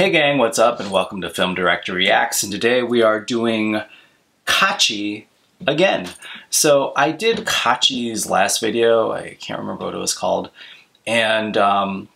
Hey gang, what's up and welcome to Film Director Reacts and today we are doing Kaachi again. So I did Kaachi's last video, I can't remember what it was called, and um,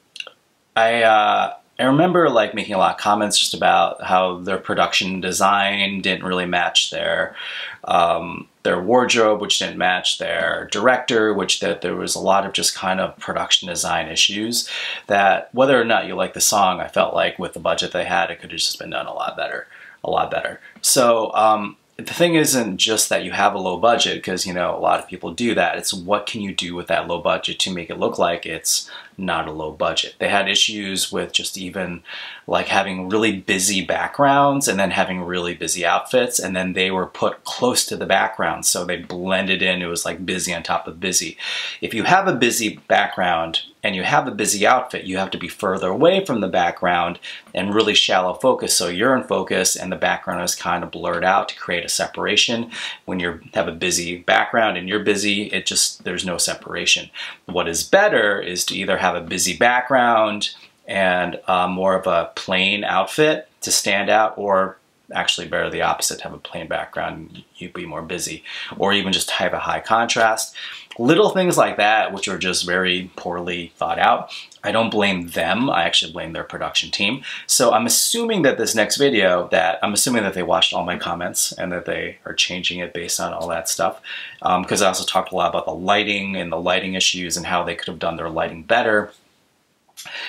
I, uh, I remember like making a lot of comments just about how their production design didn't really match their um, their wardrobe, which didn't match their director, which that there was a lot of just kind of production design issues that whether or not you like the song, I felt like with the budget they had, it could have just been done a lot better, a lot better. So um, the thing isn't just that you have a low budget because you know a lot of people do that. It's what can you do with that low budget to make it look like it's not a low budget? They had issues with just even like having really busy backgrounds and then having really busy outfits and then they were put close to the background so they blended in. It was like busy on top of busy. If you have a busy background and you have a busy outfit, you have to be further away from the background and really shallow focus so you're in focus and the background is kind of blurred out to create a separation. When you have a busy background and you're busy, it just, there's no separation. What is better is to either have a busy background and uh, more of a plain outfit to stand out or actually better the opposite, have a plain background, you'd be more busy, or even just have a high contrast. Little things like that, which are just very poorly thought out. I don't blame them, I actually blame their production team. So I'm assuming that this next video, that I'm assuming that they watched all my comments and that they are changing it based on all that stuff. Because um, I also talked a lot about the lighting and the lighting issues and how they could have done their lighting better.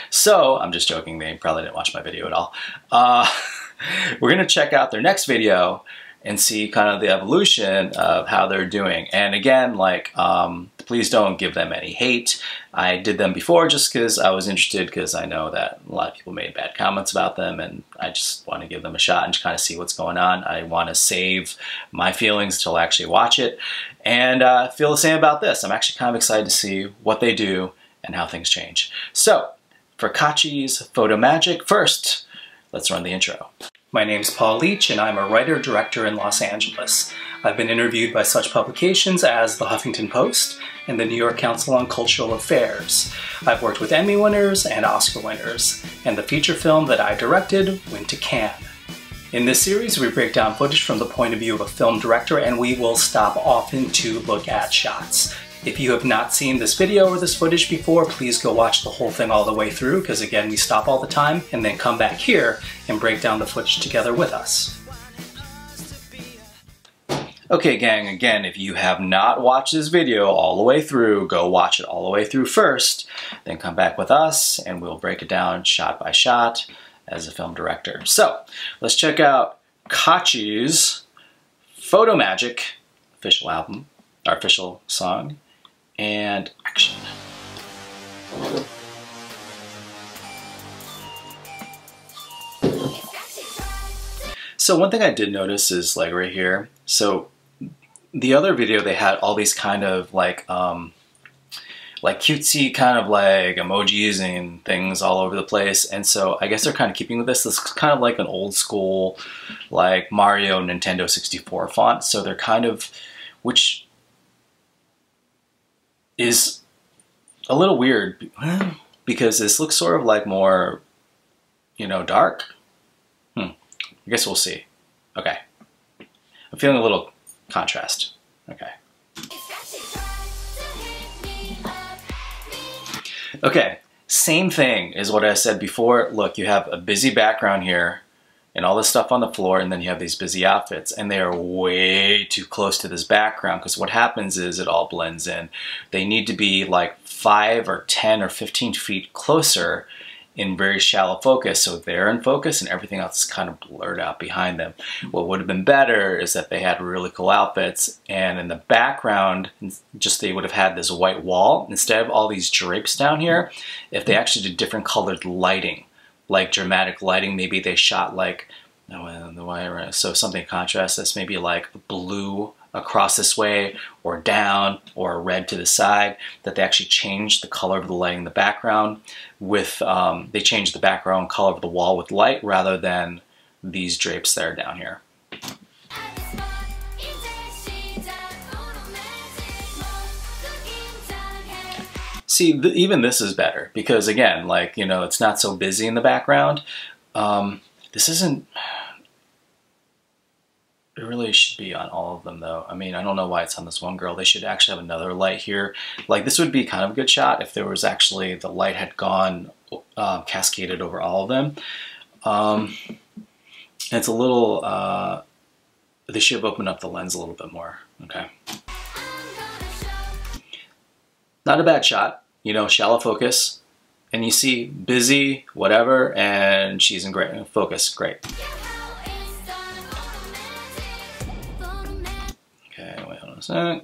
So, I'm just joking, they probably didn't watch my video at all. Uh, we're going to check out their next video and see kind of the evolution of how they're doing. And again, like, um, please don't give them any hate. I did them before just because I was interested because I know that a lot of people made bad comments about them and I just want to give them a shot and just kind of see what's going on. I want to save my feelings until I actually watch it and uh, feel the same about this. I'm actually kind of excited to see what they do and how things change. So, for Kaachi's Photo Magic, first, Let's run the intro. My name's Paul Leach, and I'm a writer-director in Los Angeles. I've been interviewed by such publications as The Huffington Post and the New York Council on Cultural Affairs. I've worked with Emmy winners and Oscar winners, and the feature film that I directed went to Cannes. In this series, we break down footage from the point of view of a film director, and we will stop often to look at shots. If you have not seen this video or this footage before, please go watch the whole thing all the way through, because again, we stop all the time, and then come back here and break down the footage together with us. Okay gang, again, if you have not watched this video all the way through, go watch it all the way through first, then come back with us and we'll break it down shot by shot as a film director. So, let's check out Kaachi's Photo Magic official album, our official song, and action. So one thing I did notice is like right here, so the other video they had all these kind of like um, like cutesy kind of like emojis and things all over the place and so I guess they're kind of keeping with this. This is kind of like an old school like Mario Nintendo 64 font so they're kind of which is a little weird because this looks sort of like more, you know, dark. Hmm. I guess we'll see. Okay. I'm feeling a little contrast. Okay. Okay, same thing is what I said before. Look, you have a busy background here and all this stuff on the floor and then you have these busy outfits and they are way too close to this background because what happens is it all blends in. They need to be like 5 or 10 or 15 feet closer in very shallow focus so they're in focus and everything else is kind of blurred out behind them. What would have been better is that they had really cool outfits and in the background just they would have had this white wall instead of all these drapes down here if they actually did different colored lighting like dramatic lighting. Maybe they shot like the wire, so something contrast that's maybe like blue across this way or down or red to the side that they actually changed the color of the light in the background with um, they changed the background color of the wall with light rather than these drapes that are down here. See, th even this is better because again, like, you know, it's not so busy in the background. Um, this isn't. It really should be on all of them though. I mean, I don't know why it's on this one girl. They should actually have another light here. Like this would be kind of a good shot if there was actually the light had gone uh, cascaded over all of them. Um, it's a little. Uh, they should have opened up the lens a little bit more. Okay. Not a bad shot. You know, shallow focus. And you see busy, whatever, and she's in great focus. Great. Okay, wait on a sec.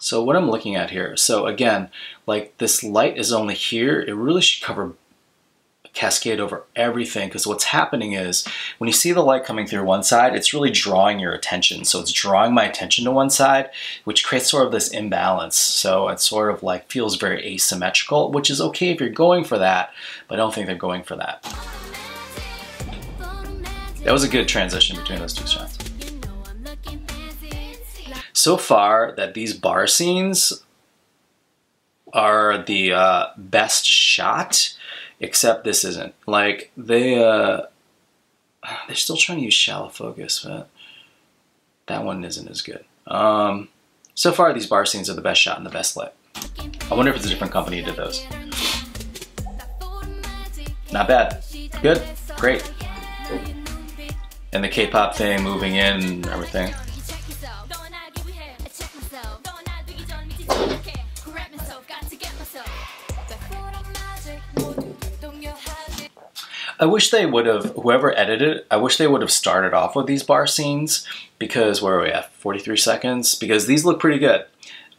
So what I'm looking at here, so again, like this light is only here, it really should cover cascade over everything because what's happening is when you see the light coming through one side, it's really drawing your attention. So it's drawing my attention to one side, which creates sort of this imbalance. So it sort of like feels very asymmetrical, which is okay if you're going for that, but I don't think they're going for that. That was a good transition between those two shots. So far that these bar scenes are the uh, best shot except this isn't. Like they uh they're still trying to use shallow focus, but that one isn't as good. Um so far these bar scenes are the best shot and the best lit. I wonder if it's a different company did those. Not bad. Good. Great. And the K-pop thing moving in and everything. I wish they would have, whoever edited it, I wish they would have started off with these bar scenes because where are we at? 43 seconds? Because these look pretty good.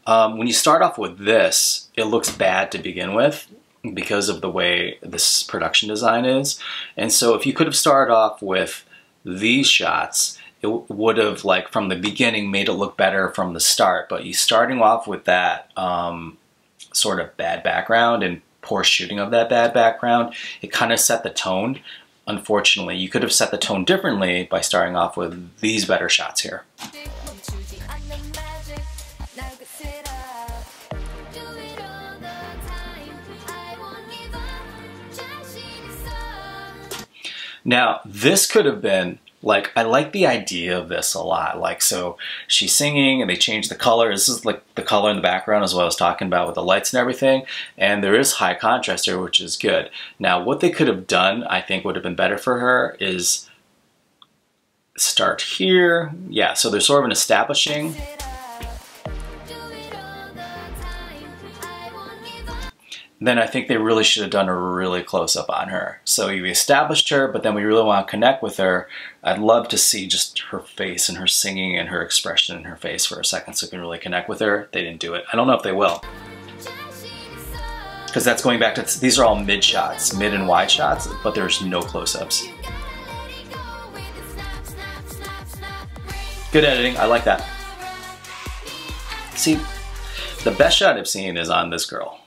Um, when you start off with this, it looks bad to begin with because of the way this production design is. And so if you could have started off with these shots, it would have like from the beginning made it look better from the start. But you starting off with that um, sort of bad background and poor shooting of that bad background, it kind of set the tone. Unfortunately, you could have set the tone differently by starting off with these better shots here. Now, this could have been like I like the idea of this a lot. Like so she's singing and they change the color. This is like the color in the background as well as talking about with the lights and everything. And there is high contrast here, which is good. Now what they could have done, I think would have been better for her is start here. Yeah, so there's sort of an establishing then I think they really should have done a really close up on her. So we established her, but then we really want to connect with her. I'd love to see just her face and her singing and her expression in her face for a second so we can really connect with her. They didn't do it. I don't know if they will. Because that's going back to, these are all mid shots, mid and wide shots, but there's no close ups. Good editing, I like that. See, the best shot I've seen is on this girl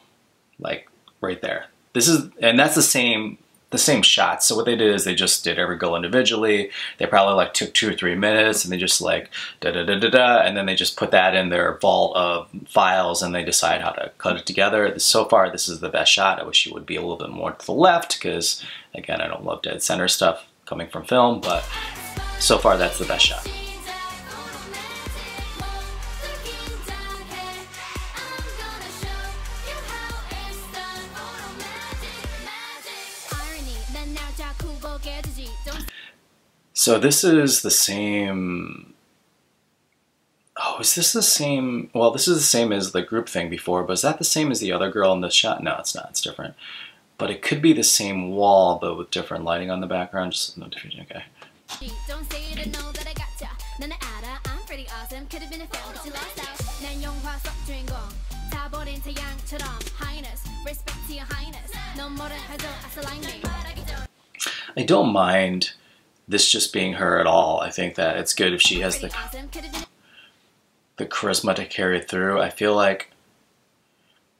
like right there. This is, and that's the same, the same shot. So what they did is they just did every goal individually. They probably like took two or three minutes and they just like da da da da da, and then they just put that in their vault of files and they decide how to cut it together. So far, this is the best shot. I wish it would be a little bit more to the left because again, I don't love dead center stuff coming from film, but so far that's the best shot. So this is the same. Oh, is this the same? Well, this is the same as the group thing before, but is that the same as the other girl in the shot? No, it's not. It's different. But it could be the same wall, but with different lighting on the background. Just no different. Okay. I don't mind this just being her at all. I think that it's good if she has the the charisma to carry through. I feel like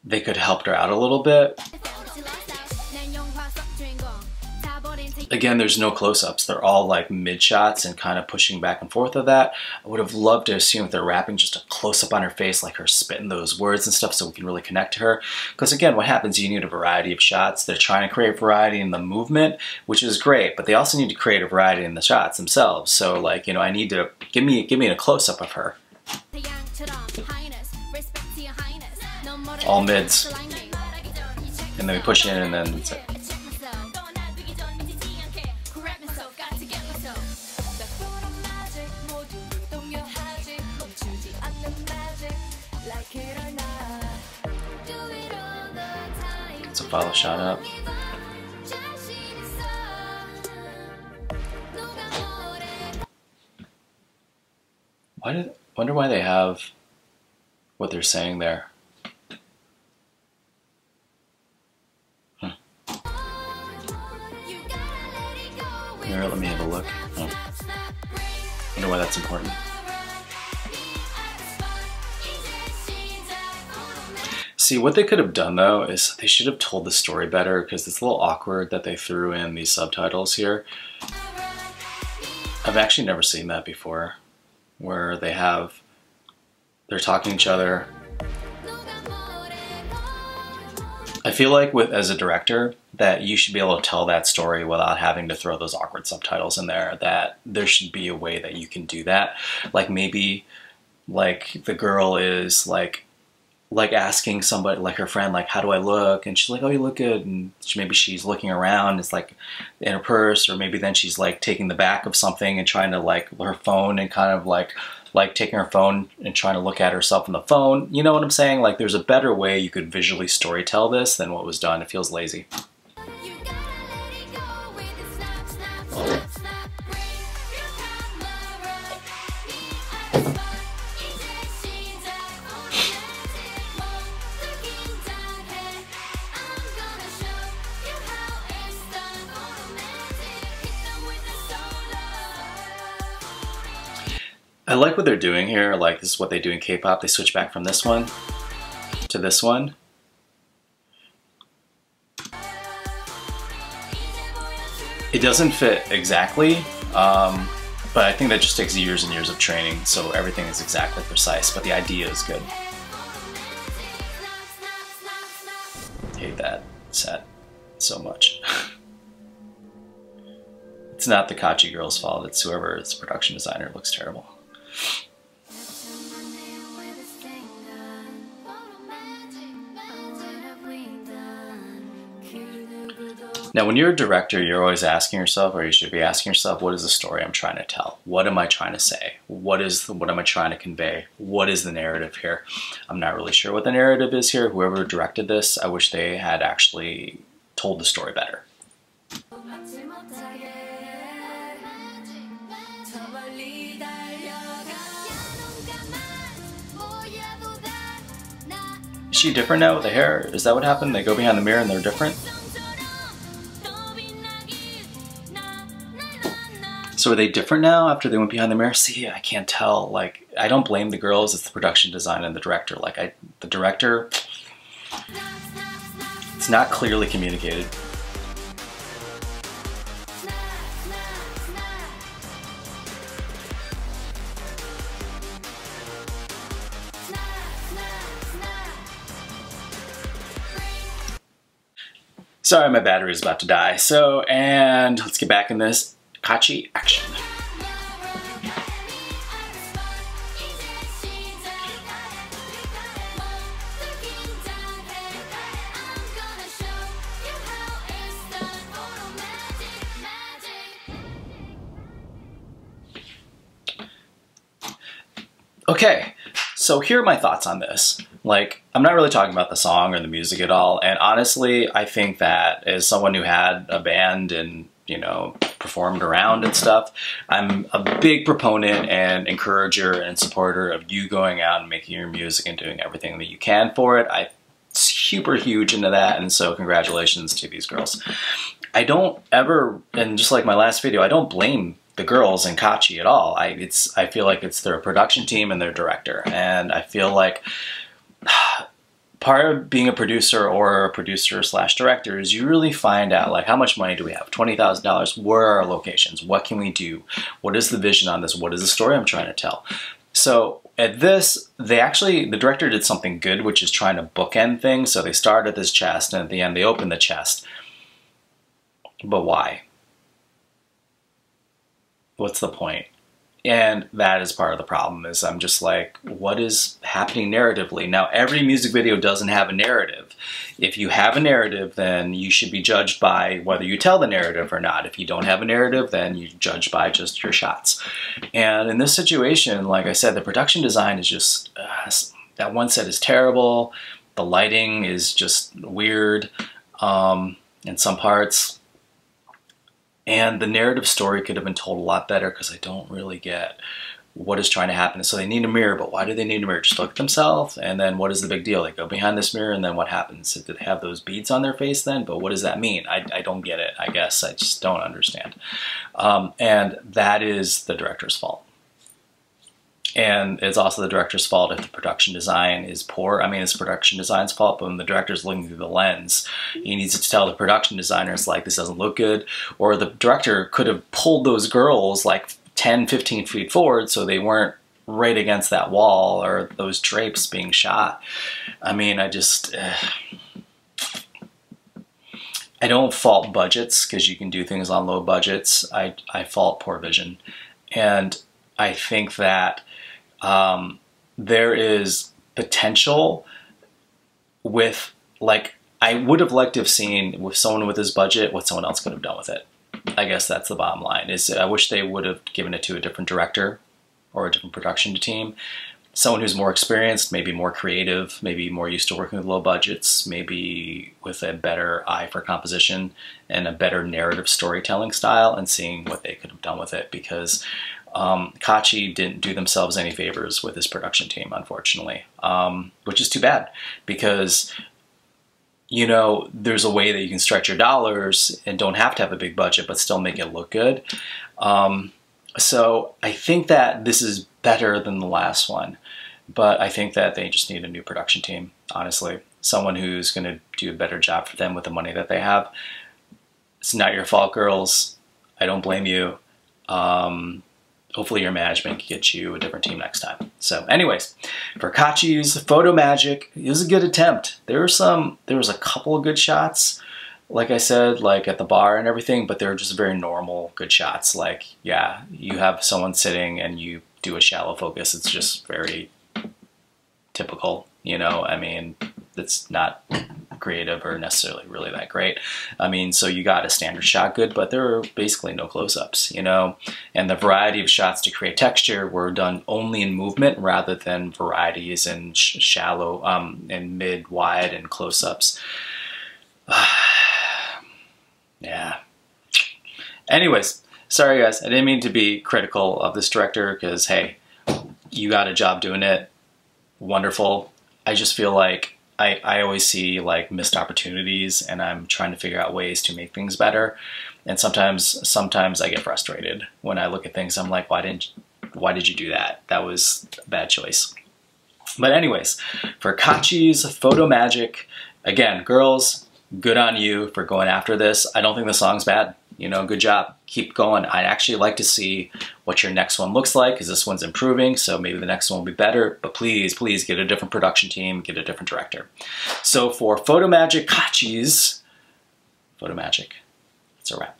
they could help her out a little bit. Again, there's no close-ups. They're all like mid shots and kind of pushing back and forth of that. I would have loved to have seen if they're rapping just a close-up on her face, like her spitting those words and stuff so we can really connect to her. Because again, what happens, you need a variety of shots. They're trying to create variety in the movement, which is great, but they also need to create a variety in the shots themselves. So like, you know, I need to, give me, give me a close-up of her. All mids. And then we push in and then follow shot up. Why did wonder why they have what they're saying there? Here, let me have a look. Oh. Wonder why that's important. See, what they could have done though is they should have told the story better because it's a little awkward that they threw in these subtitles here. I've actually never seen that before, where they have, they're talking to each other. I feel like with as a director that you should be able to tell that story without having to throw those awkward subtitles in there, that there should be a way that you can do that. Like maybe like the girl is like like asking somebody like her friend like how do i look? And she's like oh you look good. And she, maybe she's looking around it's like in her purse or maybe then she's like taking the back of something and trying to like her phone and kind of like like taking her phone and trying to look at herself on the phone. You know what i'm saying? Like there's a better way you could visually story tell this than what was done. It feels lazy I like what they're doing here. Like this is what they do in K-pop. They switch back from this one to this one. It doesn't fit exactly, um, but I think that just takes years and years of training, so everything is exactly precise, but the idea is good. hate that set so much. it's not the Kaachi girl's fault, it's whoever its production designer looks terrible. Now, when you're a director, you're always asking yourself, or you should be asking yourself, what is the story I'm trying to tell? What am I trying to say? What is the, what am I trying to convey? What is the narrative here? I'm not really sure what the narrative is here. Whoever directed this, I wish they had actually told the story better. Is she different now with the hair? Is that what happened? They go behind the mirror and they're different? So are they different now after they went behind the mirror? See, I can't tell. Like, I don't blame the girls. It's the production design and the director. Like, I, the director, it's not clearly communicated. Sorry, my battery is about to die. So, and let's get back in this. Kaachi action. Okay, so here are my thoughts on this. Like, I'm not really talking about the song or the music at all, and honestly, I think that as someone who had a band and you know, performed around and stuff. I'm a big proponent and encourager and supporter of you going out and making your music and doing everything that you can for it. I'm super huge into that, and so congratulations to these girls. I don't ever, and just like my last video, I don't blame the girls in Kaachi at all. I it's I feel like it's their production team and their director, and I feel like part of being a producer or a producer slash director is you really find out like how much money do we have? $20000 where are our locations? What can we do? What is the vision on this? What is the story i'm trying to tell? So at this they actually the director did something good which is trying to bookend things. So they start at this chest and at the end they open the chest. But why? What's the point and that is part of the problem is I'm just like, what is happening narratively? Now, every music video doesn't have a narrative. If you have a narrative, then you should be judged by whether you tell the narrative or not. If you don't have a narrative, then you judge by just your shots. And in this situation, like I said, the production design is just, uh, that one set is terrible. The lighting is just weird um, in some parts. And the narrative story could have been told a lot better because I don't really get what is trying to happen. So they need a mirror, but why do they need a mirror? Just look at themselves, and then what is the big deal? They go behind this mirror, and then what happens? Do they have those beads on their face then? But what does that mean? I, I don't get it, I guess. I just don't understand. Um, and that is the director's fault and it's also the director's fault if the production design is poor. I mean, it's production design's fault, but when the director's looking through the lens, he needs to tell the production designers, like, this doesn't look good. Or the director could have pulled those girls like 10, 15 feet forward so they weren't right against that wall or those drapes being shot. I mean, I just. Uh, I don't fault budgets because you can do things on low budgets. I, I fault poor vision. And I think that um, there is potential with like I would have liked to have seen with someone with his budget what someone else could have done with it. I guess that's the bottom line. Is I wish they would have given it to a different director or a different production team. Someone who's more experienced, maybe more creative, maybe more used to working with low budgets, maybe with a better eye for composition and a better narrative storytelling style and seeing what they could have done with it because um, Kaachi didn't do themselves any favors with his production team, unfortunately, um, which is too bad because you know there's a way that you can stretch your dollars and don't have to have a big budget but still make it look good. Um, so I think that this is better than the last one, but I think that they just need a new production team, honestly. Someone who's going to do a better job for them with the money that they have. It's not your fault, girls. I don't blame you. Um, hopefully your management can get you a different team next time. So anyways, for Kaachi's Photo Magic, it was a good attempt. There were some, there was a couple of good shots, like I said, like at the bar and everything, but they're just very normal good shots. Like, yeah, you have someone sitting and you do a shallow focus. It's just very typical, you know, I mean, it's not creative or necessarily really that great. I mean, so you got a standard shot good, but there are basically no close-ups, you know? And the variety of shots to create texture were done only in movement rather than varieties in sh shallow, um, and mid, wide, and close-ups. yeah. Anyways, sorry guys, I didn't mean to be critical of this director because, hey, you got a job doing it. Wonderful. I just feel like I, I always see like missed opportunities and I'm trying to figure out ways to make things better. And sometimes sometimes I get frustrated when I look at things. I'm like, why didn't why did you do that? That was a bad choice. But anyways, for Kaachi's Photo Magic, again, girls, good on you for going after this. I don't think the song's bad you know, good job. Keep going. I'd actually like to see what your next one looks like because this one's improving, so maybe the next one will be better. But please, please get a different production team, get a different director. So for Photo Magic Kaachi's, Photo Magic, it's a wrap.